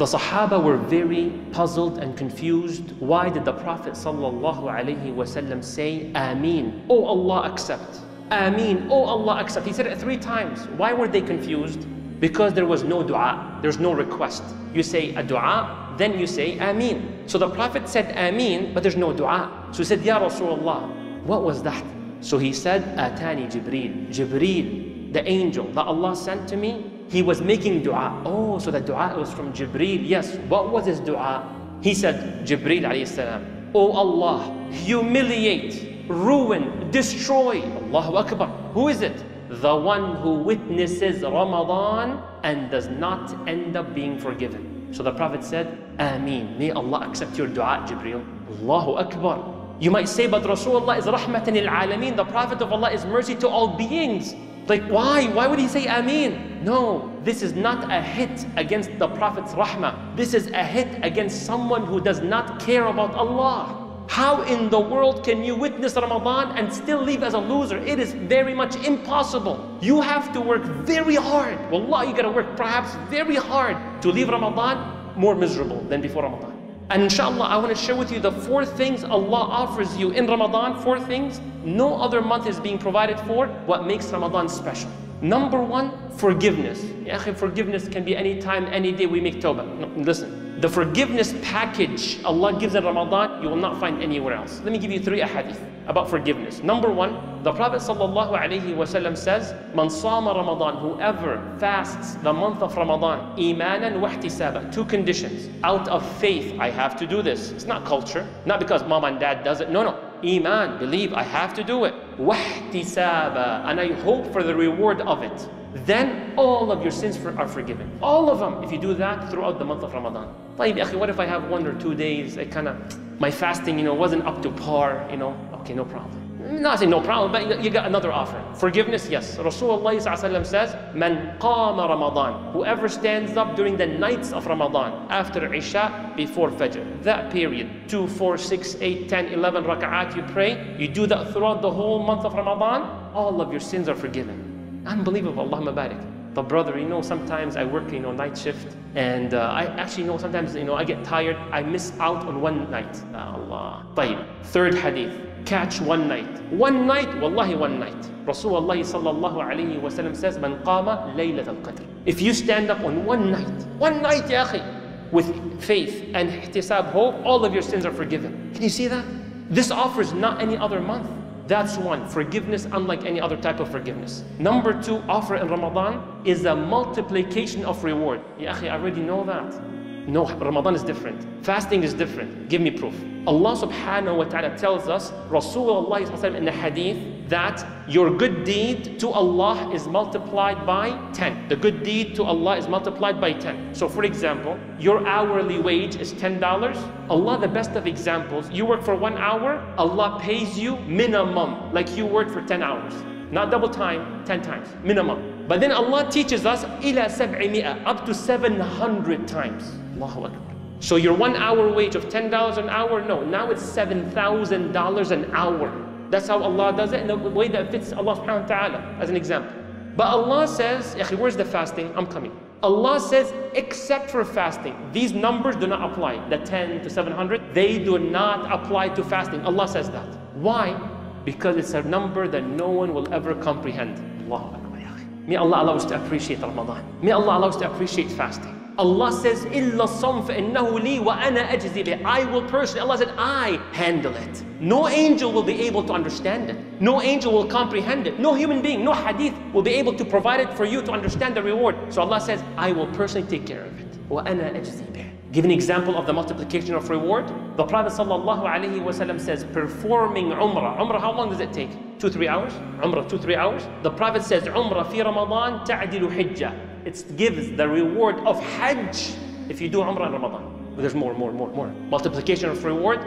The Sahaba were very puzzled and confused. Why did the Prophet ﷺ say, Ameen? Oh Allah, accept. Ameen. Oh Allah, accept. He said it three times. Why were they confused? Because there was no dua, there's no request. You say a dua, then you say Ameen. So the Prophet said Ameen, but there's no dua. So he said, Ya Rasulullah, what was that? So he said, Atani Jibreel. Jibreel, the angel that Allah sent to me, he was making dua. Oh, so the dua was from Jibreel. Yes. What was his dua? He said, Jibreel alayhi salam, Oh Allah, humiliate, ruin, destroy. Allahu Akbar. Who is it? The one who witnesses Ramadan and does not end up being forgiven. So the Prophet said, Ameen. May Allah accept your dua, Jibreel. Allahu Akbar. You might say, but Rasulullah is rahmatan lil alameen. The Prophet of Allah is mercy to all beings. Like, why? Why would he say Ameen? No, this is not a hit against the Prophet's rahmah. This is a hit against someone who does not care about Allah. How in the world can you witness Ramadan and still leave as a loser? It is very much impossible. You have to work very hard. Wallah, you gotta work perhaps very hard to leave Ramadan more miserable than before Ramadan. And inshallah, I want to share with you the four things Allah offers you in Ramadan. Four things no other month is being provided for. What makes Ramadan special? Number one, forgiveness. Forgiveness can be any time, any day we make tawbah. No, listen, the forgiveness package Allah gives in Ramadan, you will not find anywhere else. Let me give you three ahadith about forgiveness. Number one, the Prophet ﷺ says, Man sama Ramadan, whoever fasts the month of Ramadan, imanan wahtisaba, two conditions. Out of faith, I have to do this. It's not culture, not because mom and dad does it. No, no. Iman, believe, I have to do it. Wahtisaba, and I hope for the reward of it. Then all of your sins are forgiven. All of them, if you do that throughout the month of Ramadan. Tayyib, what if I have one or two days, I kind of, my fasting, you know, wasn't up to par, you know? Okay, no problem Not saying no problem, but you got another offer. Forgiveness, yes. Rasulullah says, Man qama Ramadan. Whoever stands up during the nights of Ramadan, after Isha, before Fajr. That period, 2, 4, 6, 8, 10, 11 raka'at you pray. You do that throughout the whole month of Ramadan, all of your sins are forgiven. Unbelievable, Allahumma barik. But brother, you know, sometimes I work, you know, night shift, and uh, I actually know sometimes, you know, I get tired. I miss out on one night. Allah. طيب. Third hadith. Catch one night. One night, wallahi, one night. Rasulullah sallallahu alayhi wasallam says, Man qama laylat al-qadr. If you stand up on one night, one night, ya akhi, with faith and ihtisab hope, all of your sins are forgiven. Can you see that? This offers not any other month. That's one, forgiveness unlike any other type of forgiveness. Number two, offer in Ramadan is a multiplication of reward. Ya akhi, I already know that. No, Ramadan is different. Fasting is different. Give me proof. Allah subhanahu wa ta'ala tells us, Rasulullah in the hadith, that your good deed to Allah is multiplied by 10. The good deed to Allah is multiplied by 10. So for example, your hourly wage is $10. Allah, the best of examples, you work for one hour, Allah pays you minimum, like you work for 10 hours. Not double time, 10 times, minimum. But then Allah teaches us, ila sab'imi'a, up to 700 times. Allahu Akbar. So your one hour wage of $10 an hour, no, now it's $7,000 an hour. That's how Allah does it in the way that fits Allah subhanahu wa ta'ala, as an example. But Allah says, where's the fasting? I'm coming. Allah says, except for fasting, these numbers do not apply. The 10 to 700, they do not apply to fasting. Allah says that. Why? Because it's a number that no one will ever comprehend. May Allah allow us to appreciate Ramadan. May Allah allow us to appreciate fasting. Allah says, إِلَّا الصَّمْ فَإِنَّهُ لِي وَأَنَا أَجْزِي بِهِ I will personally, Allah said, I handle it. No angel will be able to understand it. No angel will comprehend it. No human being, no hadith will be able to provide it for you to understand the reward. So Allah says, I will personally take care of it. وَأَنَا أَجْزِي بِهِ Give an example of the multiplication of reward. The Prophet ﷺ says, performing Umrah. Umrah, how long does it take? Two, three hours? Umrah, two, three hours? The Prophet says, Umrah fi Ramadan ta'dilu hijjah. It gives the reward of Hajj if you do Umrah in Ramadan. There's more, more, more, more. Multiplication of reward.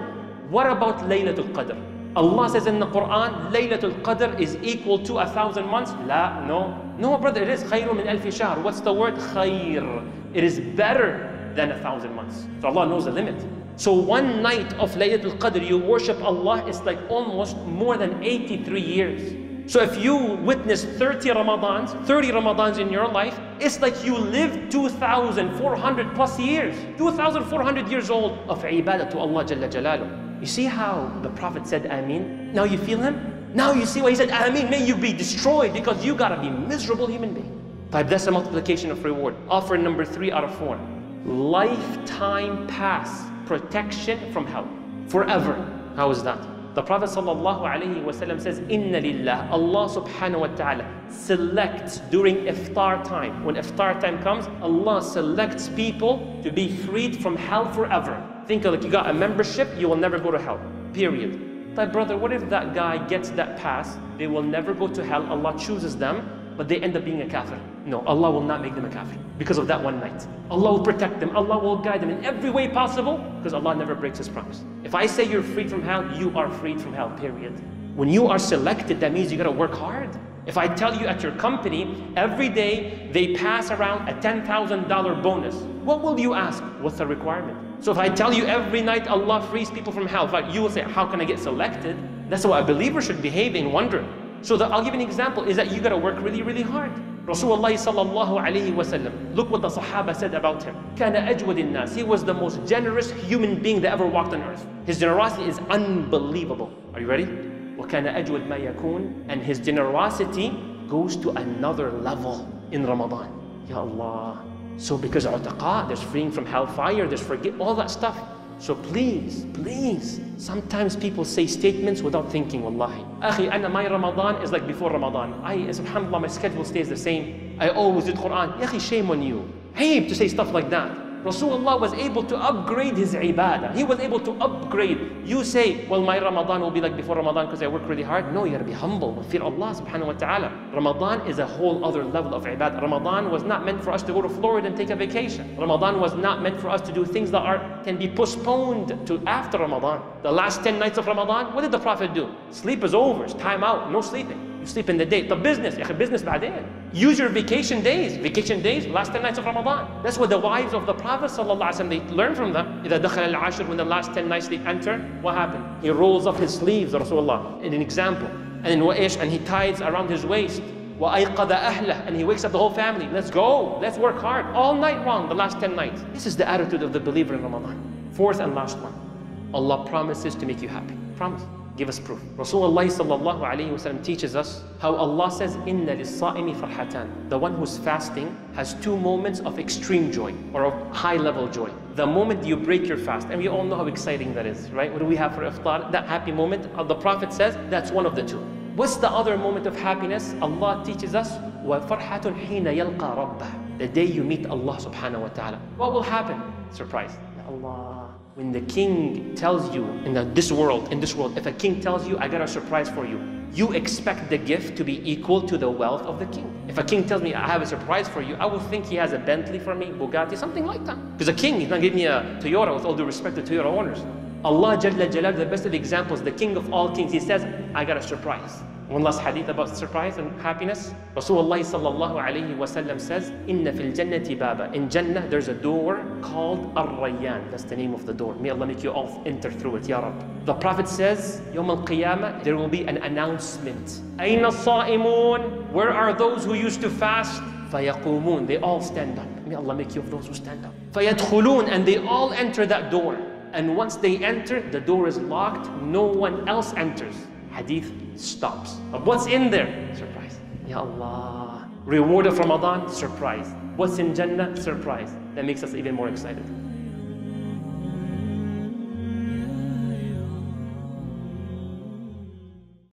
What about Laylatul Qadr? Allah says in the Quran, Laylatul Qadr is equal to a thousand months. La, no. No, brother, it is khayr min alfi shahr. What's the word? Khayr. It is better than a thousand months. So Allah knows the limit. So one night of Laylatul Qadr, you worship Allah, is like almost more than 83 years. So if you witness 30 Ramadans, 30 Ramadans in your life, it's like you lived 2,400 plus years, 2,400 years old of ibadah to Allah Jalla Jalaluh. You see how the Prophet said Ameen? Now you feel him? Now you see why he said Ameen. May you be destroyed because you gotta be miserable human being. Type that's a multiplication of reward. Offer number three out of four. Lifetime pass protection from hell. Forever. How is that? The Prophet ﷺ says, Inna lillah, Allah subhanahu wa ta'ala selects during iftar time. When iftar time comes, Allah selects people to be freed from hell forever. Think of like you got a membership, you will never go to hell. Period. But brother, what if that guy gets that pass? They will never go to hell. Allah chooses them but they end up being a kafir. No, Allah will not make them a kafir because of that one night. Allah will protect them. Allah will guide them in every way possible because Allah never breaks His promise. If I say you're freed from hell, you are freed from hell, period. When you are selected, that means you gotta work hard. If I tell you at your company, every day they pass around a $10,000 bonus, what will you ask? What's the requirement? So if I tell you every night Allah frees people from hell, you will say, how can I get selected? That's how a believer should behave in wonder. So the, I'll give you an example, is that you gotta work really, really hard. Rasulullah sallallahu alayhi wasallam, look what the Sahaba said about him. كان أجود الناس. He was the most generous human being that ever walked on earth. His generosity is unbelievable. Are you ready? وكان أجود ما يكون. And his generosity goes to another level in Ramadan. Ya Allah. So because utaqa, there's freeing from hellfire, there's forget all that stuff. So please, please, sometimes people say statements without thinking, wallahi. Akhi, ana my Ramadan is like before Ramadan. I, subhanAllah, my schedule stays the same. I always did Quran. Akhi, shame on you. Hey, to say stuff like that. Rasulullah was able to upgrade his ibadah. He was able to upgrade. You say, well, my Ramadan will be like before Ramadan because I work really hard. No, you gotta be humble. Fear Allah subhanahu wa ta'ala. Ramadan is a whole other level of ibadah. Ramadan was not meant for us to go to Florida and take a vacation. Ramadan was not meant for us to do things that are can be postponed to after Ramadan. The last 10 nights of Ramadan, what did the Prophet do? Sleep is over, it's time out, no sleeping. You sleep in the day. The business, يا business بعدين. Use your vacation days. Vacation days, last 10 nights of Ramadan. That's what the wives of the Prophet ﷺ, they learn from them. إذا دخل العشر, when the last 10 nights they enter, what happened? He rolls up his sleeves, Rasulullah, in an example. And then وإيش? And he ties around his waist. وأيقظ أهله and he wakes up the whole family. Let's go. Let's work hard. All night long, the last 10 nights. This is the attitude of the believer in Ramadan. Fourth and last one. Allah promises to make you happy. Promise. Give us proof. Rasulullah sallallahu alayhi wasallam teaches us how Allah says, Inna lis-sa'imi farhatan. The one who's fasting has two moments of extreme joy or of high level joy. The moment you break your fast, and we all know how exciting that is, right? What do we have for iftar? That happy moment, uh, the Prophet says, that's one of the two. What's the other moment of happiness? Allah teaches us, وَفَرْحَةٌ حِينَ يَلْقَى رَبَّهُ The day you meet Allah subhanahu wa ta'ala. What will happen? Surprise. Allah when the king tells you in the, this world, in this world, if a king tells you, I got a surprise for you, you expect the gift to be equal to the wealth of the king. If a king tells me, I have a surprise for you, I will think he has a Bentley for me, Bugatti, something like that. Because a king, he's not giving me a Toyota with all due respect to Toyota owners. Allah Jalla Jalal, the best of examples, the king of all kings, he says, I got a surprise. One last hadith about surprise and happiness. Rasulullah says, "Inna fil jannati baba." In Jannah, there's a door called Ar-Rayyan. That's the name of the door. May Allah make you all enter through it, Ya Rab. The Prophet says, "Yom al-Qiyamah, there will be an announcement. Aina sa'imun? Where are those who used to fast? They all stand up. May Allah make you of those who stand up. And they all enter that door. And once they enter, the door is locked. No one else enters hadith stops. But what's in there? Surprise. Ya Allah. Reward of Ramadan? Surprise. What's in Jannah? Surprise. That makes us even more excited.